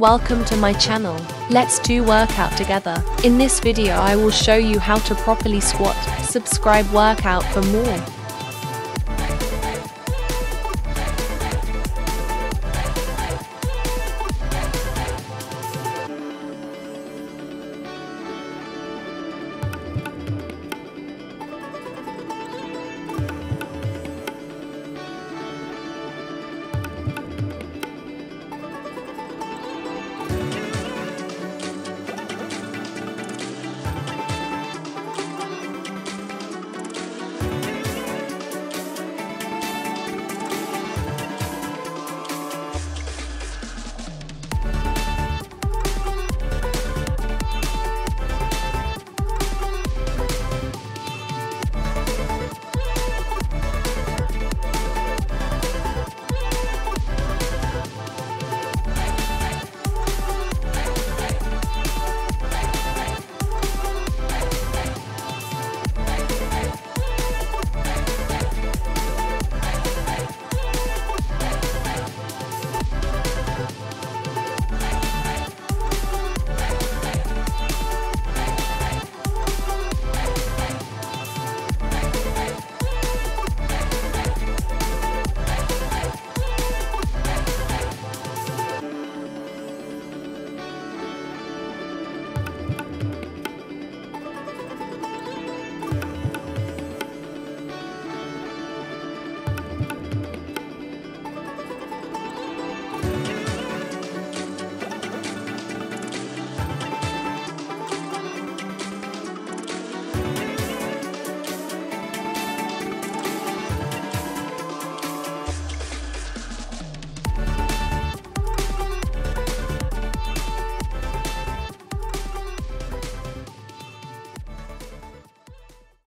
Welcome to my channel. Let's do workout together. In this video I will show you how to properly squat. Subscribe workout for more.